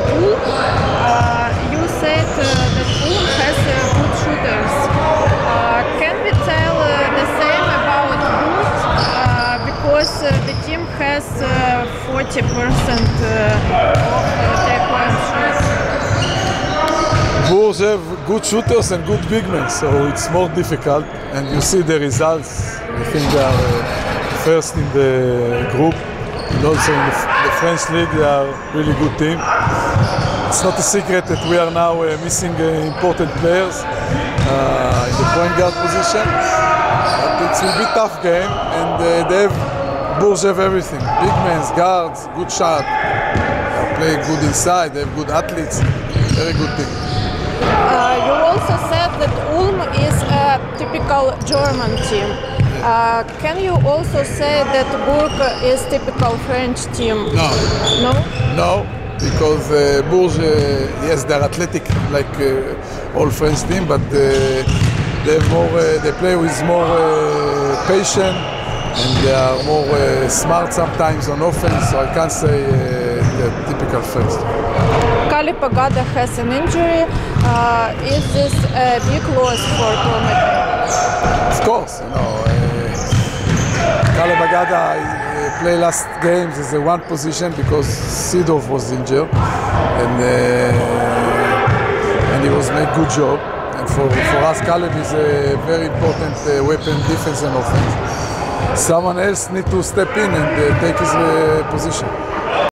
Ulm. Uh, you said uh, that Ulm has uh, good shooters. Can we tell the same about? Uh, because the team has uh, 40% uh, of their shots. Bourges have good shooters and good big men, so it's more difficult. And you see the results. I think they are first in the group, and also in the, the French league, they are really good team. It's not a secret that we are now uh, missing uh, important players uh, in the point guard position. But it will be tough game, and uh, they have Bourges have everything: big men, guards, good shot. They play good inside. They have good athletes. Very good team. Uh, you also said that Ulm is a typical German team. Uh, can you also say that Bourg is typical French team? No. No? No, because uh, Bourges, uh, yes, they're athletic like uh, all French team, but uh, they have more. Uh, they play with more uh, patience and they are more uh, smart sometimes on offense. So I can't say uh, the typical French. Caleb Agada has an injury. Uh, is this a big loss for Tormek? Of course, you know. Uh, Caleb Agada uh, play last games as a one position because Sidov was injured, and uh, and he was made good job. And for, for us, Caleb is a very important uh, weapon, defense and offense. Someone else need to step in and uh, take his uh, position.